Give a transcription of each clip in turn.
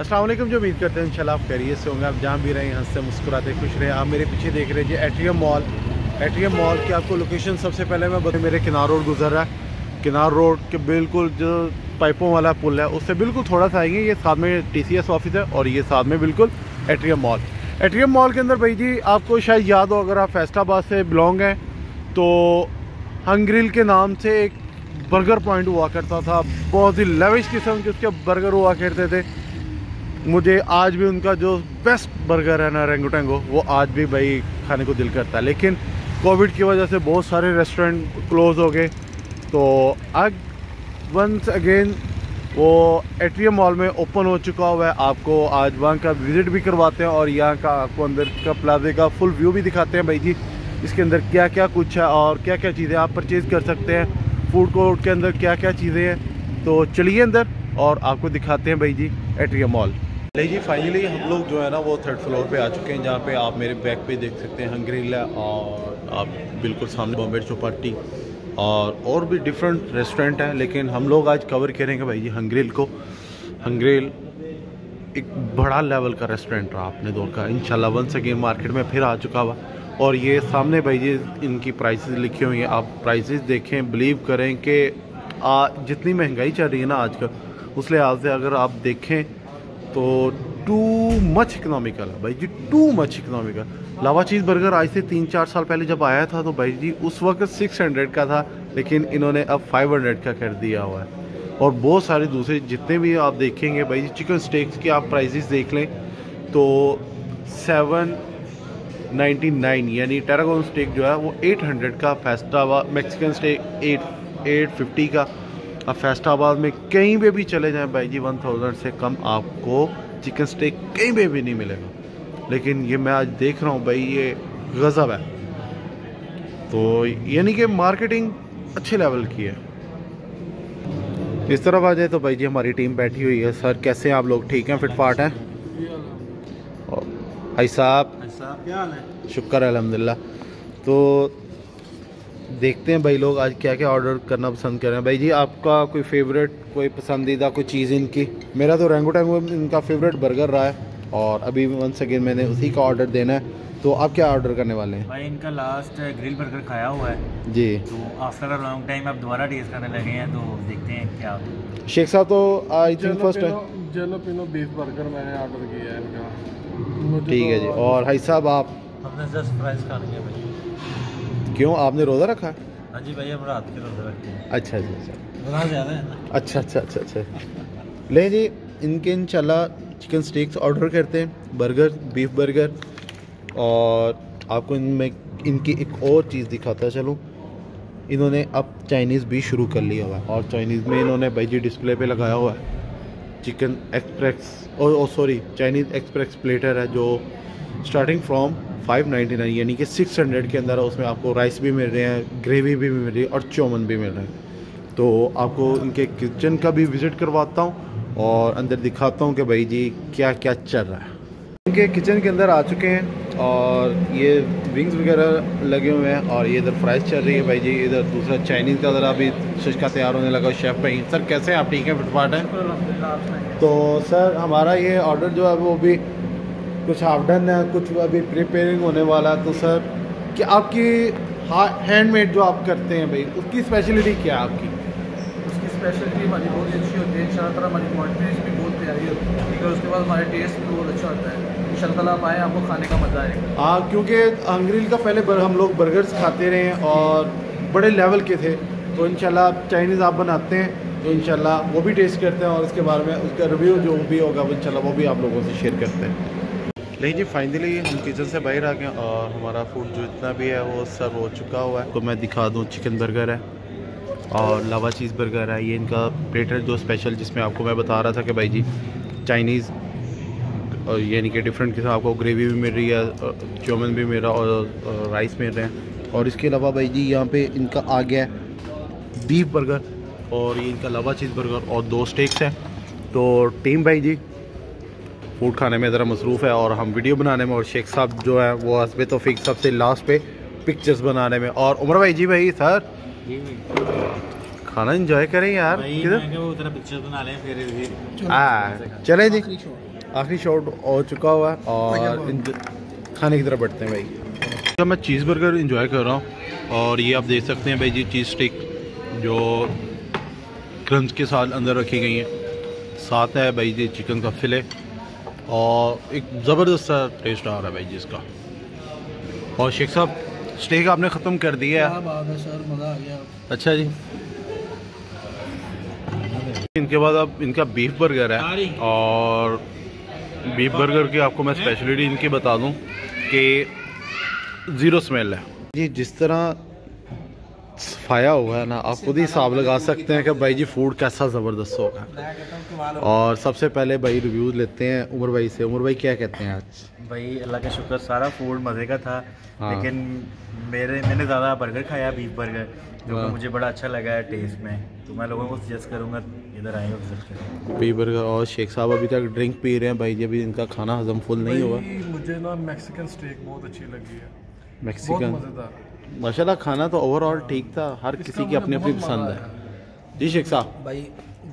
वालेकुम जो, उम्मीद करते हैं इंशाल्लाह आप खैरियत से होंगे। आप जहाँ भी रहें हँसते मुस्कुराते, खुश रहें। आप मेरे पीछे देख रहे हैं जी एट्रियम मॉल एट्रियम मॉल की आपको लोकेशन सबसे पहले मैं बता मेरे किनार रोड गुजर रहा है। किनार रोड के बिल्कुल जो पाइपों वाला पुल है, उससे बिल्कुल थोड़ा सा आएँगे। ये साथ में टीसीएस ऑफ़िस है और ये साथ में बिल्कुल एट्रियम मॉल एट्रियम मॉल के अंदर भाई जी, आपको शायद याद हो, अगर आप फैसलाबाद से बिलोंग हैं तो हंग्रिल के नाम से एक बर्गर पॉइंट हुआ करता था। बहुत ही लेविश किस्म के उसके बर्गर हुआ करते थे। मुझे आज भी उनका जो बेस्ट बर्गर है ना रेंगो टेंगो वो आज भी भाई खाने को दिल करता है। लेकिन कोविड की वजह से बहुत सारे रेस्टोरेंट क्लोज हो गए। तो आज वंस अगेन वो एट्रियम मॉल में ओपन हो चुका हुआ है। आपको आज वहाँ का विज़िट भी करवाते हैं और यहाँ का आपको अंदर का प्लाजे का फुल व्यू भी दिखाते हैं। भाई जी, इसके अंदर क्या क्या कुछ है और क्या क्या चीज़ें आप परचेज़ कर सकते हैं? फ़ूड कोर्ट के अंदर क्या क्या चीज़ें हैं? तो चलिए अंदर और आपको दिखाते हैं भाई जी एट्रियम मॉल जी फाइनली हम लोग जो है ना, वो थर्ड फ्लोर पे आ चुके हैं, जहाँ पे आप मेरे बैक पे देख सकते हैं हंगरीला और आप बिल्कुल सामने बॉम्बे चौपाटी और और भी डिफरेंट रेस्टोरेंट हैं, लेकिन हम लोग आज कवर करेंगे भाई जी हंगरील को। हंगरील एक बड़ा लेवल का रेस्टोरेंट रहा अपने दौर का। इंशाल्लाह वन अगेन मार्केट में फिर आ चुका हुआ। और ये सामने भाई जी इनकी प्राइसेस लिखी हुई हैं। आप प्राइसेस देखें बिलीव करें कि जितनी महँगाई चल रही है ना आजकल उस लिहाज से अगर आप देखें तो टू मच इकनॉमिकल भाई जी too much economical lava cheese burger आज से तीन चार साल पहले जब आया था तो भाई जी, उस वक्त सिक्स हंड्रेड का था, लेकिन इन्होंने अब फाइव हंड्रेड का कर दिया हुआ है। और बहुत सारे दूसरे, जितने भी आप देखेंगे भाई जी चिकन स्टेक्स की आप प्राइसेस देख लें तो सेवन नाइन्टी नाइन यानी टेरागोन स्टेक जो है, वो एट हंड्रेड का fiesta Mexican steak eight eight fifty का अब फैसलाबाद में कहीं पे भी चले जाएँ भाई जी वन थाउज़ेंड से कम आपको चिकन स्टेक कहीं पे भी नहीं मिलेगा। लेकिन ये मैं आज देख रहा हूँ भाई ये गज़ब है। तो यानी कि मार्केटिंग अच्छे लेवल की है। इस तरफ़ आ जाए तो भाई जी हमारी टीम बैठी हुई है। सर कैसे हैं आप लोग? ठीक हैं? फिटफाट हैं? भाई साहब शुक्र अलहमदिल्ला तो देखते हैं भाई लोग आज क्या क्या ऑर्डर करना पसंद कर रहे हैं। भाई जी आपका कोई फेवरेट कोई पसंदीदा कोई चीज़ इनकी? मेरा तो रेंगो टैंगो इनका फेवरेट बर्गर रहा है और अभी वन सेकेंड मैंने उसी का ऑर्डर देना है। तो आप क्या ऑर्डर करने वाले हैं? भाई इनका लास्ट ग्रिल बर्गर खाया हुआ है। जी। तो आफ्टर अ लॉन्ग टाइम आप दोबारा टेस्ट करने लगे हैं तो देखते हैं क्या शेख साहब तो आई थिंक फ़र्स्ट है जलोपिनो बीफ बर्गर मैंने ऑर्डर किया है इनका। ठीक है जी और भाई साहब आप? हमने जस्ट फ्राइज खानी है भाई। क्यों? आपने रोज़ा रखा है? हाँ जी भाई हम रात के रोज़ा रखते हैं। अच्छा जी अच्छा। ज़्यादा है ना? अच्छा अच्छा अच्छा अच्छा। ले जी इनके इंशाल्लाह चिकन स्टेक्स ऑर्डर करते हैं बर्गर बीफ बर्गर और आपको इनमें इनकी एक और चीज़ दिखाता चलूँ। इन्होंने अब चाइनीज़ भी शुरू कर लिया हुआ है और चाइनीज़ में इन्होंने भाई जी डिस्प्ले पे लगाया हुआ है। चिकन एक्सप्रेस और सॉरी चाइनीज़ एक्सप्रेस प्लेटर है जो starting from five ninety nine यानी कि सिक्स हंड्रेड के अंदर उसमें आपको राइस भी मिल रहे हैं ग्रेवी भी मिल रही है और चौमन भी मिल रहे हैं। तो आपको इनके किचन का भी विज़िट करवाता हूँ और अंदर दिखाता हूँ कि भाई जी क्या क्या चल रहा है। इनके किचन के अंदर आ चुके हैं और ये विंग्स वगैरह लगे हुए हैं और ये इधर फ्राइज चल रही है। भाई जी इधर दूसरा चाइनीज़ का ज़रा अभी शिशका तैयार होने लगा शेफ़ भाई सर कैसे हैं? आप ठीक हैं? फिटफाट हैं? तो सर हमारा ये ऑर्डर जो है वो भी कुछ हाफ़ डन है कुछ अभी प्रिपेयरिंग होने वाला है तो सर कि आपकी हैंडमेड जो आप करते हैं भाई उसकी स्पेशलिटी क्या है आपकी? उसकी स्पेशलिटी हमारी बहुत अच्छी होती है इंशाल्लाह हमारी क्वान्टिटीज भी बहुत प्यारी होती है ठीक है उसके बाद हमारे टेस्ट भी बहुत अच्छा होता है। इंशाल्लाह आप आए आपको खाने का मज़ा आएगा। हाँ क्योंकि हंगरील का पहले बर, हम लोग बर्गर्स खाते रहे और बड़े लेवल के थे तो इंशाल्लाह चाइनीज़ आप बनाते हैं तो इंशाल्लाह वो भी टेस्ट करते हैं और उसके बारे में उसका रिव्यू जो भी होगा वो इंशाल्लाह वो भी आप लोगों से शेयर करते हैं। नहीं जी फाइनली हम किचन से बाहर आ गए और हमारा फ़ूड जो इतना भी है, वो सर्व हो चुका हुआ है। तो मैं दिखा दूँ चिकन बर्गर है और लावा चीज़ बर्गर है। ये इनका प्लेटर जो स्पेशल जिसमें आपको मैं बता रहा था कि भाई जी चाइनीज़ और यानी कि डिफरेंट किस्म, आपको ग्रेवी भी मिल रही है चौमिन भी मिल रहा और राइस मिल रहे हैं। और इसके अलावा भाई जी, यहाँ पे इनका आ गया है बीफ बर्गर और ये इनका लावा चीज़ बर्गर और दो स्टेक्स हैं। तो टीम भाई जी फ़ूड खाने में ज़रा मसरूफ़ है और हम वीडियो बनाने में और शेख साहब जो है वो हसब तोफ़ीक सबसे लास्ट पे पिक्चर्स बनाने में। और उमर भाई जी भाई सर खाना इंजॉय करें यार किधर? पिक्चर बना लें फिर चले। जी। आखिरी शॉट हो चुका हुआ है और खाने की तरफ़ बढ़ते हैं भाई। तो मैं चीज़ बर्गर इंजॉय कर रहा हूँ और ये आप देख सकते हैं भाई जी चीज़ स्टिक जो क्रंच के साथ अंदर रखी गई हैं। साथ है भाई जी चिकन का फिले और एक ज़बरदस्त सा टेस्ट आ रहा है भाई जी इसका। और शेख साहब स्टेक आपने ख़त्म कर दिया है। बात है सर मज़ा आ गया। अच्छा जी। इनके बाद अब इनका बीफ बर्गर है। और बीफ बर्गर की आपको मैं स्पेशलिटी इनकी बता दूँ कि ज़ीरो स्मेल है। जी जिस तरह सफाया हुआ है ना आप खुद ही हिसाब लगा सकते हैं कि भाई जी फ़ूड कैसा ज़बरदस्त होगा। और सबसे पहले भाई रिव्यूज़ लेते हैं उमर भाई से। उमर भाई क्या कहते हैं आज? भाई अल्लाह का शुक्र सारा फ़ूड मज़े का था हाँ। लेकिन मेरे मैंने ज़्यादा बर्गर खाया बीफ बर्गर जो हाँ। मुझे बड़ा अच्छा लगा है टेस्ट में। तो मैं लोगों को सजेस्ट करूँगा इधर आए और बीफ बर्गर और शेख साहब अभी तक ड्रिंक पी रहे हैं भाई जी अभी इनका खाना हजम फुल नहीं हुआ। मुझे ना मैक्सिकन स्टेक बहुत अच्छी लगी है। मैक्सिकन। मज़ेदार। माशाल्लाह खाना तो ओवरऑल ठीक था हर किसी की अपनी अपनी पसंद है। जी शेख साहब। भाई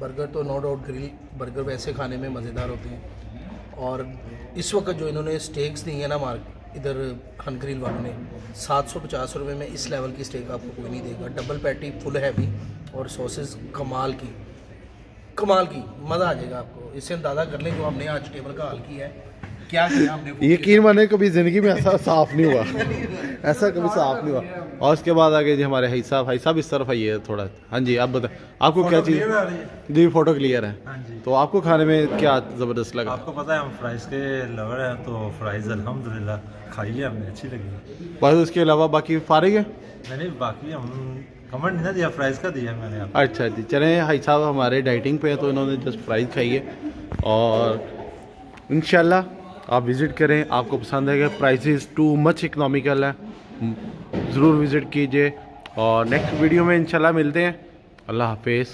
बर्गर तो नो डाउट ग्रिल बर्गर वैसे खाने में मज़ेदार होते हैं। और इस वक्त जो इन्होंने स्टेक्स दी है ना मार्क इधर हन ग्रिल वालों ने सात सौ पचास रुपये में इस लेवल की स्टेक आपको कोई नहीं देगा। डबल पैटी फुल हैवी और सॉसेस कमाल की। कमाल की मज़ा आ जाएगा आपको। इससे अंदाज़ा कर लें जो हमने आज टेबल का हाल किया है क्या यकीन माने कभी ज़िंदगी में ऐसा साफ़ नहीं हुआ। ऐसा कभी साफ़ नहीं हुआ। और उसके बाद आगे जी हमारे हई साहब। हई साहब इस तरफ़ आइए थोड़ा। हाँ जी आप बताएँ। आपको क्या चीज़ जी फ़ोटो क्लियर है। तो आपको खाने में क्या ज़बरदस्त लगा? आपको पता है हम फ्राइज के लवर हैं तो फ्राइज अल्हम्दुलिल्लाह खाई है हमने अच्छी लगी। बस उसके अलावा बाकी फारिग है? मैंने बाकी हम कमेंट नहीं दिया फ्राइज का दिया मैंने अच्छा जी चले हई साहब हमारे डाइटिंग पे है तो इन्होंने जस्ट फ्राइज खाई है। और इन आप विज़िट करें, आपको पसंद आएगा। प्राइसेस टू मच इकनॉमिकल है। ज़रूर विज़िट कीजिए। और नेक्स्ट वीडियो में इंशाल्लाह मिलते हैं। अल्लाह हाफिज़।